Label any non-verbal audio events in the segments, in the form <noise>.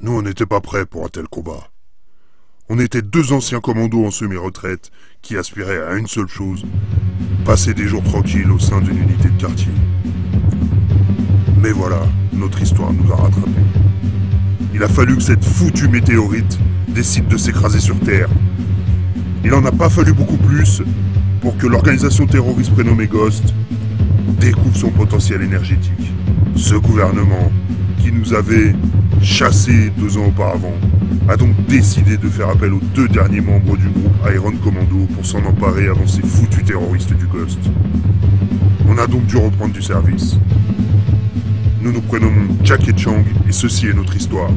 Nous, on n'était pas prêts pour un tel combat. On était deux anciens commandos en semi-retraite qui aspiraient à une seule chose, passer des jours tranquilles au sein d'une unité de quartier. Mais voilà, notre histoire nous a rattrapés. Il a fallu que cette foutue météorite décide de s'écraser sur Terre. Il n'en a pas fallu beaucoup plus pour que l'organisation terroriste prénommée Ghost découvre son potentiel énergétique. Ce gouvernement, qui nous avait chassés deux ans auparavant, a donc décidé de faire appel aux deux derniers membres du groupe Iron Commando pour s'en emparer avant ces foutus terroristes du Ghost. On a donc dû reprendre du service. Nous nous prénommons Jack et Chang et ceci est notre histoire.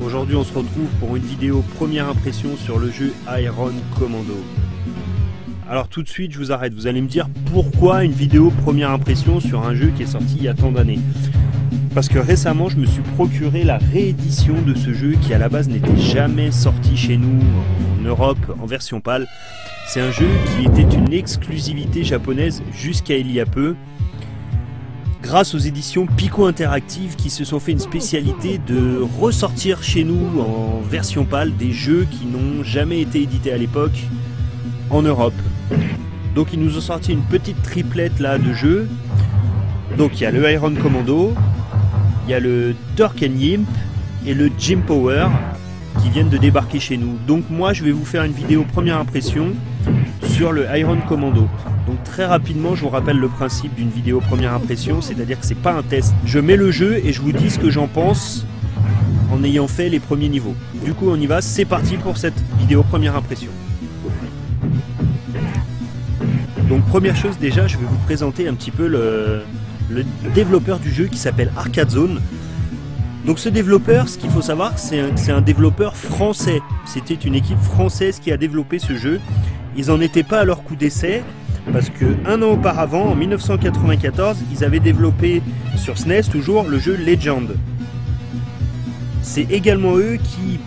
Aujourd'hui, on se retrouve pour une vidéo première impression sur le jeu Iron Commando. Alors tout de suite, je vous arrête. Vous allez me dire pourquoi une vidéo première impression sur un jeu qui est sorti il y a tant d'années. Parce que récemment, je me suis procuré la réédition de ce jeu qui à la base n'était jamais sorti chez nous en Europe en version PAL. C'est un jeu qui était une exclusivité japonaise jusqu'à il y a peu. Grâce aux éditions Pico Interactive qui se sont fait une spécialité de ressortir chez nous en version PAL des jeux qui n'ont jamais été édités à l'époque en Europe. Donc ils nous ont sorti une petite triplette là de jeux. Donc il y a le Iron Commando, il y a le Turken Yimp et le Jim Power qui viennent de débarquer chez nous. Donc moi je vais vous faire une vidéo première impression sur le Iron Commando. Donc très rapidement je vous rappelle le principe d'une vidéo première impression, c'est-à-dire que c'est pas un test. Je mets le jeu et je vous dis ce que j'en pense en ayant fait les premiers niveaux. Du coup on y va, c'est parti pour cette vidéo première impression. Donc première chose déjà, je vais vous présenter un petit peu le, développeur du jeu qui s'appelle Arcade Zone. Donc ce développeur, ce qu'il faut savoir, c'est un, un, développeur français. C'était une équipe française qui a développé ce jeu. Ils n'en étaient pas à leur coup d'essai, parce que un an auparavant, en 1994, ils avaient développé sur SNES toujours le jeu Legend. C'est également eux qui,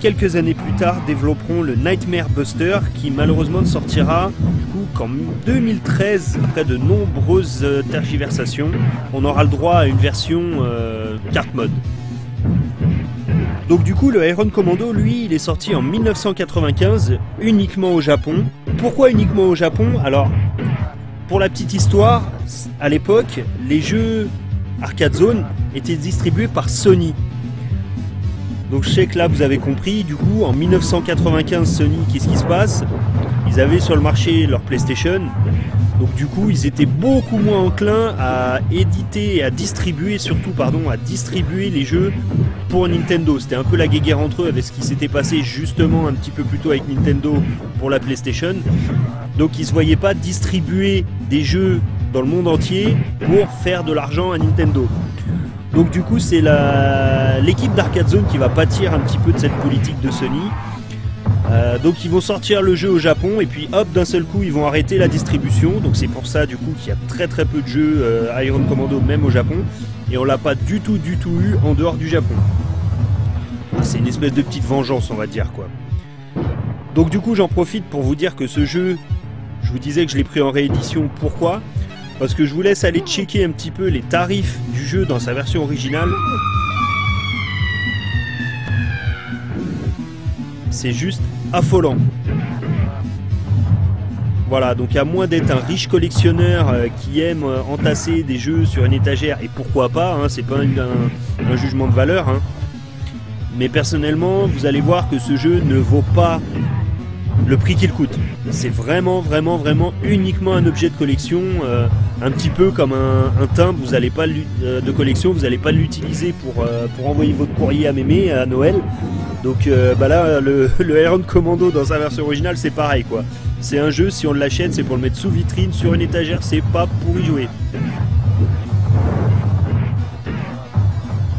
quelques années plus tard, développeront le Nightmare Buster, qui malheureusement ne sortira qu'en 2013, après de nombreuses tergiversations, on aura le droit à une version euh, carte mode. Donc du coup, le Iron Commando, lui, il est sorti en 1995, uniquement au Japon. Pourquoi uniquement au Japon? Alors, pour la petite histoire, à l'époque, les jeux Arcade Zone étaient distribués par Sony. Donc je sais que là vous avez compris, du coup en 1995 Sony, qu'est-ce qui se passe? Ils avaient sur le marché leur PlayStation, donc du coup ils étaient beaucoup moins enclins à éditer et à distribuer, surtout pardon, à distribuer les jeux pour Nintendo. C'était un peu la guéguerre entre eux avec ce qui s'était passé justement un petit peu plus tôt avec Nintendo pour la PlayStation. Donc ils se voyaient pas distribuer des jeux dans le monde entier pour faire de l'argent à Nintendo. Donc du coup c'est l'équipe d'Arcade Zone qui va pâtir un petit peu de cette politique de Sony. Euh, donc ils vont sortir le jeu au Japon et puis hop d'un seul coup ils vont arrêter la distribution. Donc c'est pour ça du coup qu'il y a très très peu de jeux euh, Iron Commando même au Japon. Et on l'a pas du tout du tout eu en dehors du Japon. C'est une espèce de petite vengeance on va dire quoi. Donc du coup j'en profite pour vous dire que ce jeu, je vous disais que je l'ai pris en réédition. Pourquoi? Parce que je vous laisse aller checker un petit peu les tarifs du jeu dans sa version originale. C'est juste affolant. Voilà, donc à moins d'être un riche collectionneur euh, qui aime euh, entasser des jeux sur une étagère, et pourquoi pas, hein, c'est pas un, un, jugement de valeur, hein. mais personnellement, vous allez voir que ce jeu ne vaut pas le prix qu'il coûte. C'est vraiment, vraiment, vraiment uniquement un objet de collection, euh, un petit peu comme un, timbre. Vous pas euh, de collection, vous n'allez pas l'utiliser pour, euh, pour envoyer votre courrier à mémé à Noël. Donc bah là, le, <laughs> le Iron Commando dans sa version originale, c'est pareil quoi. C'est un jeu, si on l'achète, c'est pour le mettre sous vitrine, sur une étagère, c'est pas pour y jouer.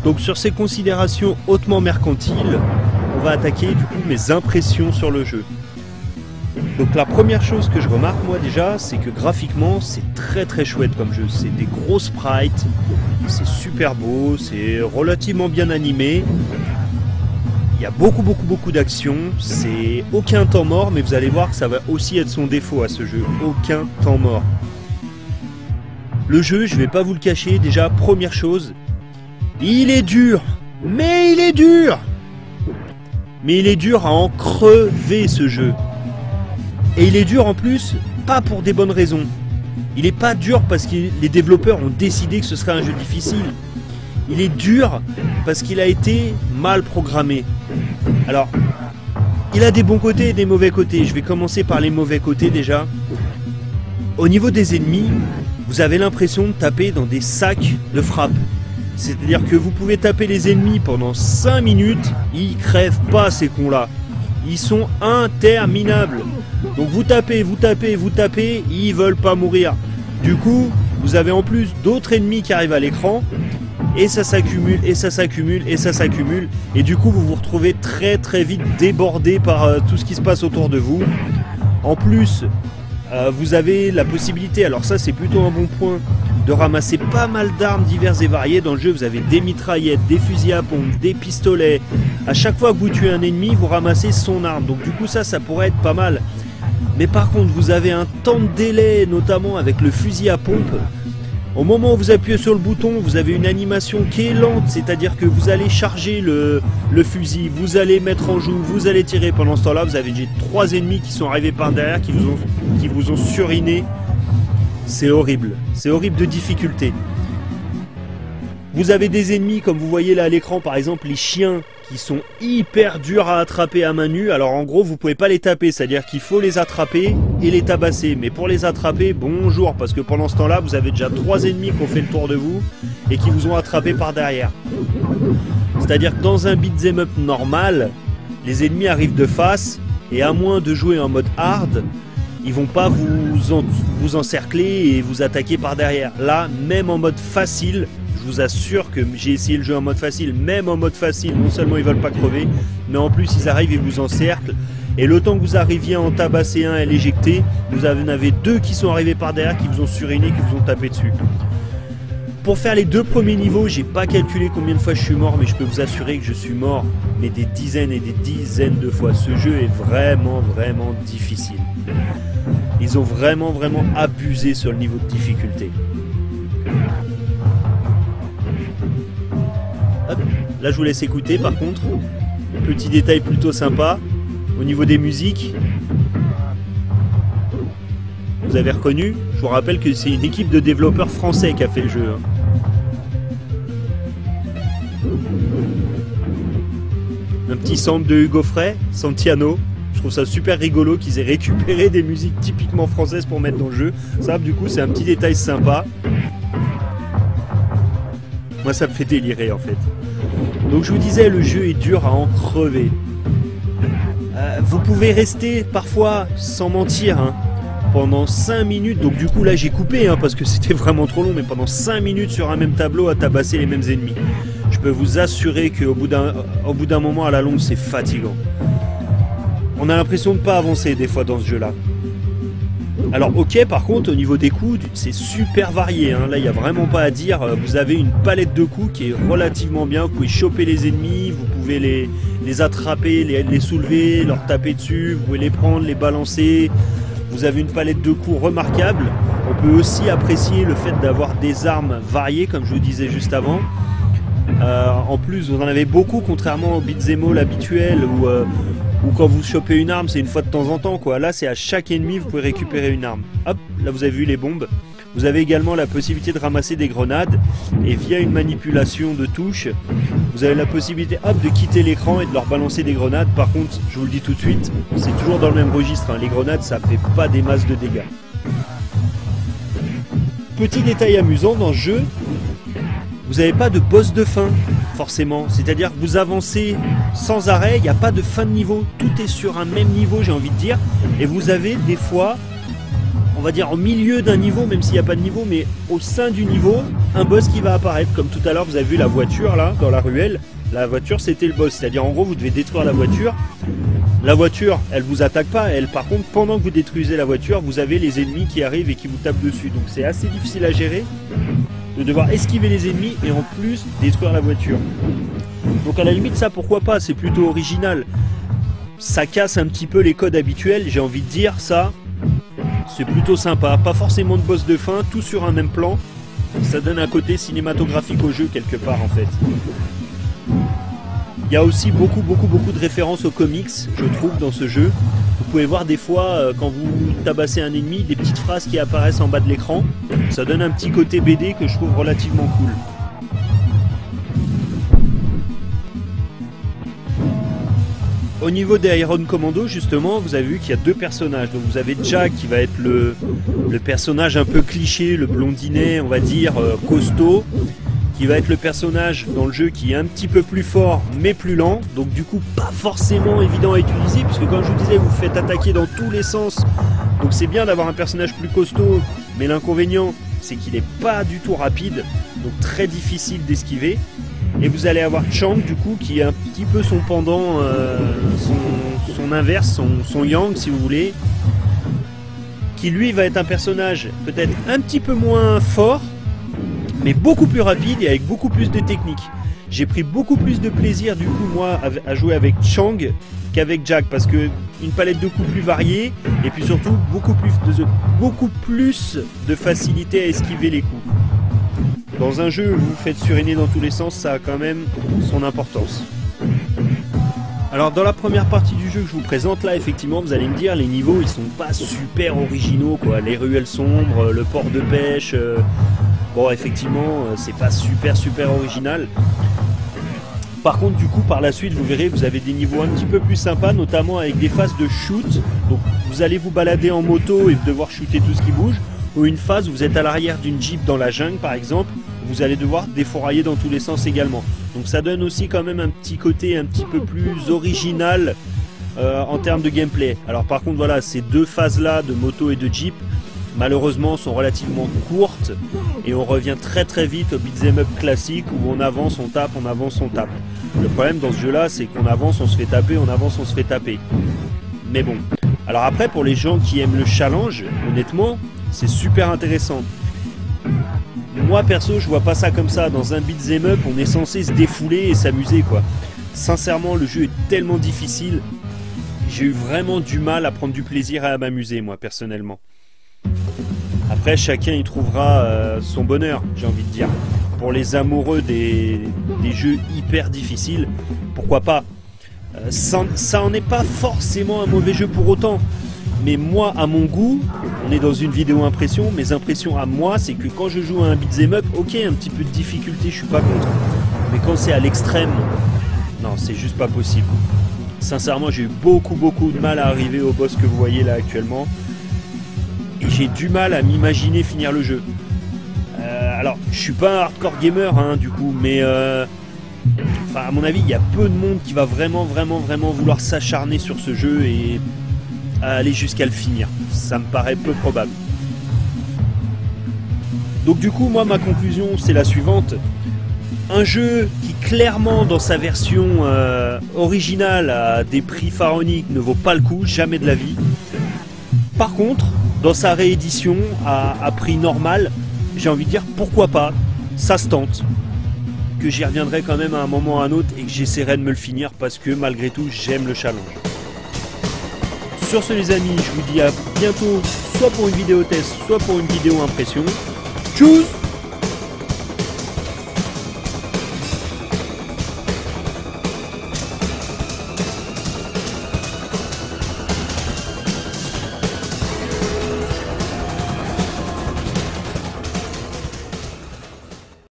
Donc sur ces considérations hautement mercantiles, on va attaquer du coup mes impressions sur le jeu. Donc la première chose que je remarque moi déjà, c'est que graphiquement c'est très très chouette comme jeu. C'est des gros sprites, c'est super beau, c'est relativement bien animé. Il y a beaucoup beaucoup beaucoup d'action, c'est aucun temps mort, mais vous allez voir que ça va aussi être son défaut à ce jeu, aucun temps mort. Le jeu, je vais pas vous le cacher, déjà première chose, il est dur, mais il est dur Mais il est dur à en crever ce jeu. Et il est dur en plus, pas pour des bonnes raisons. Il est pas dur parce que les développeurs ont décidé que ce serait un jeu difficile. Il est dur parce qu'il a été mal programmé. Alors, il a des bons côtés et des mauvais côtés. Je vais commencer par les mauvais côtés déjà. Au niveau des ennemis, vous avez l'impression de taper dans des sacs de frappe. C'est-à-dire que vous pouvez taper les ennemis pendant 5 minutes, ils crèvent pas ces cons-là. Ils sont interminables. Donc vous tapez, vous tapez, vous tapez, ils veulent pas mourir. Du coup, vous avez en plus d'autres ennemis qui arrivent à l'écran et ça s'accumule, et ça s'accumule, et ça s'accumule. Et du coup, vous vous retrouvez très très vite débordé par euh, tout ce qui se passe autour de vous. En plus, euh, vous avez la possibilité, alors ça c'est plutôt un bon point, de ramasser pas mal d'armes diverses et variées. Dans le jeu, vous avez des mitraillettes, des fusils à pompe, des pistolets. À chaque fois que vous tuez un ennemi, vous ramassez son arme. Donc du coup, ça, ça pourrait être pas mal. Mais par contre, vous avez un temps de délai, notamment avec le fusil à pompe. Au moment où vous appuyez sur le bouton, vous avez une animation qui est lente, c'est-à-dire que vous allez charger le, fusil, vous allez mettre en joue, vous allez tirer. Pendant ce temps-là, vous avez trois ennemis qui sont arrivés par derrière, qui vous ont, qui vous ont suriné. C'est horrible, c'est horrible de difficulté. Vous avez des ennemis, comme vous voyez là à l'écran, par exemple les chiens, qui sont hyper durs à attraper à main nue. Alors en gros, vous pouvez pas les taper, c'est-à-dire qu'il faut les attraper et les tabasser. Mais pour les attraper, bonjour, parce que pendant ce temps-là, vous avez déjà trois ennemis qui ont fait le tour de vous et qui vous ont attrapé par derrière. C'est-à-dire que dans un beat'em up normal, les ennemis arrivent de face et à moins de jouer en mode hard, ils vont pas vous, vous encercler et vous attaquer par derrière. Là, même en mode facile, je vous assure que j'ai essayé le jeu en mode facile, même en mode facile, non seulement ils veulent pas crever, mais en plus ils arrivent, ils vous encerclent. Et le temps que vous arriviez à en tabasser un et l'éjecter, vous en avez deux qui sont arrivés par derrière, qui vous ont suriné, qui vous ont tapé dessus. Pour faire les deux premiers niveaux, j'ai pas calculé combien de fois je suis mort, mais je peux vous assurer que je suis mort, mais des dizaines et des dizaines de fois. Ce jeu est vraiment, vraiment difficile. Ils ont vraiment, vraiment abusé sur le niveau de difficulté. Là, je vous laisse écouter par contre. Petit détail plutôt sympa. Au niveau des musiques, vous avez reconnu Je vous rappelle que c'est une équipe de développeurs français qui a fait le jeu. Hein. Un petit sample de Hugo Frey, Santiano. Je trouve ça super rigolo qu'ils aient récupéré des musiques typiquement françaises pour mettre dans le jeu. Ça, du coup, c'est un petit détail sympa. Moi, ça me fait délirer en fait. Donc je vous disais, le jeu est dur à en crever. Euh, vous pouvez rester parfois, sans mentir, hein, pendant 5 minutes. Donc du coup là j'ai coupé hein, parce que c'était vraiment trop long, mais pendant 5 minutes sur un même tableau à tabasser les mêmes ennemis. Je peux vous assurer qu'au bout d'un moment à la longue c'est fatigant. On a l'impression de ne pas avancer des fois dans ce jeu là. Alors ok par contre au niveau des coups c'est super varié, hein. là il n'y a vraiment pas à dire, vous avez une palette de coups qui est relativement bien, vous pouvez choper les ennemis, vous pouvez les, attraper, les, soulever, leur taper dessus, vous pouvez les prendre, les balancer, vous avez une palette de coups remarquable, on peut aussi apprécier le fait d'avoir des armes variées comme je vous disais juste avant. Euh, en plus vous en avez beaucoup contrairement au all habituel où euh, ou quand vous chopez une arme, c'est une fois de temps en temps. Là, c'est à chaque ennemi, vous pouvez récupérer une arme. Hop, là vous avez vu les bombes. Vous avez également la possibilité de ramasser des grenades et via une manipulation de touche, vous avez la possibilité de quitter l'écran et de leur balancer des grenades. Par contre, je vous le dis tout de suite, c'est toujours dans le même registre. Hein. Les grenades, ça fait pas des masses de dégâts. Petit détail amusant dans ce jeu, vous n'avez pas de boss de fin, forcément. C'est-à-dire que vous avancez sans arrêt, il n'y a pas de fin de niveau. Tout est sur un même niveau, j'ai envie de dire. Et vous avez des fois, on va dire en milieu d'un niveau, même s'il n'y a pas de niveau, mais au sein du niveau, un boss qui va apparaître. Comme tout à l'heure, vous avez vu la voiture là, dans la ruelle. La voiture, c'était le boss. C'est-à-dire, en gros, vous devez détruire la voiture. La voiture, elle vous attaque pas. Elle, par contre, pendant que vous détruisez la voiture, vous avez les ennemis qui arrivent et qui vous tapent dessus. Donc, c'est assez difficile à gérer de devoir esquiver les ennemis et en plus détruire la voiture. Donc à la limite ça pourquoi pas, c'est plutôt original. Ça casse un petit peu les codes habituels, j'ai envie de dire ça. C'est plutôt sympa, pas forcément de boss de fin, tout sur un même plan. Ça donne un côté cinématographique au jeu quelque part en fait. Il y a aussi beaucoup beaucoup beaucoup de références aux comics, je trouve, dans ce jeu. Vous pouvez voir des fois, euh, quand vous tabassez un ennemi, des petites phrases qui apparaissent en bas de l'écran. Ça donne un petit côté BD que je trouve relativement cool. Au niveau des Iron Commando, justement, vous avez vu qu'il y a deux personnages. Vous avez Jack qui va être le, le personnage un peu cliché, le blondinet, on va dire, euh, costaud, qui va être le personnage dans le jeu qui est un petit peu plus fort mais plus lent, donc du coup pas forcément évident à utiliser, puisque comme je vous disais, vous faites attaquer dans tous les sens, donc c'est bien d'avoir un personnage plus costaud, mais l'inconvénient c'est qu'il n'est pas du tout rapide, donc très difficile d'esquiver. Et vous allez avoir Chang du coup qui est un petit peu son pendant, euh, son, inverse, son, son yang si vous voulez, qui lui va être un personnage peut-être un petit peu moins fort, beaucoup plus rapide et avec beaucoup plus de technique. J'ai pris beaucoup plus de plaisir du coup moi à jouer avec Chang qu'avec Jack parce que une palette de coups plus variée et puis surtout beaucoup plus de, beaucoup plus de facilité à esquiver les coups. Dans un jeu où vous faites suriner dans tous les sens, ça a quand même son importance. Alors dans la première partie du jeu que je vous présente là, effectivement, vous allez me dire les niveaux ils sont pas super originaux quoi. Les ruelles sombres, le port de pêche. Euh, bon effectivement, euh, c'est pas super super original. Par contre, du coup, par la suite, vous verrez, vous avez des niveaux un petit peu plus sympas, notamment avec des phases de shoot. Donc, vous allez vous balader en moto et devoir shooter tout ce qui bouge. Ou une phase où vous êtes à l'arrière d'une Jeep dans la jungle, par exemple, vous allez devoir défourailler dans tous les sens également. Donc, ça donne aussi quand même un petit côté un petit peu plus original euh, en termes de gameplay. Alors, par contre, voilà, ces deux phases-là de moto et de Jeep, malheureusement sont relativement courtes et on revient très très vite au beat'em up classique où on avance, on tape, on avance, on tape. Le problème dans ce jeu là c'est qu'on avance, on se fait taper, on avance, on se fait taper. Mais bon. Alors après pour les gens qui aiment le challenge, honnêtement, c'est super intéressant. Moi perso je vois pas ça comme ça. Dans un beat'em up on est censé se défouler et s'amuser quoi. Sincèrement le jeu est tellement difficile. J'ai eu vraiment du mal à prendre du plaisir et à m'amuser moi personnellement. Après, chacun y trouvera euh, son bonheur, j'ai envie de dire. Pour les amoureux des, jeux hyper difficiles, pourquoi pas euh, ça, ça en est pas forcément un mauvais jeu pour autant. Mais moi, à mon goût, on est dans une vidéo impression, mes impressions à moi, c'est que quand je joue à un beat'em up, ok, un petit peu de difficulté, je suis pas contre. Mais quand c'est à l'extrême, non, c'est juste pas possible. Sincèrement, j'ai eu beaucoup, beaucoup de mal à arriver au boss que vous voyez là actuellement et j'ai du mal à m'imaginer finir le jeu. Euh, alors, je suis pas un hardcore gamer, hein, du coup, mais euh, à mon avis, il y a peu de monde qui va vraiment, vraiment, vraiment vouloir s'acharner sur ce jeu et aller jusqu'à le finir. Ça me paraît peu probable. Donc, du coup, moi, ma conclusion, c'est la suivante. Un jeu qui clairement dans sa version euh, originale à des prix pharaoniques ne vaut pas le coup, jamais de la vie. Par contre, dans sa réédition à, prix normal, j'ai envie de dire pourquoi pas, ça se tente. Que j'y reviendrai quand même à un moment ou à un autre et que j'essaierai de me le finir parce que malgré tout j'aime le challenge. Sur ce les amis, je vous dis à bientôt, soit pour une vidéo test, soit pour une vidéo impression. Tchuss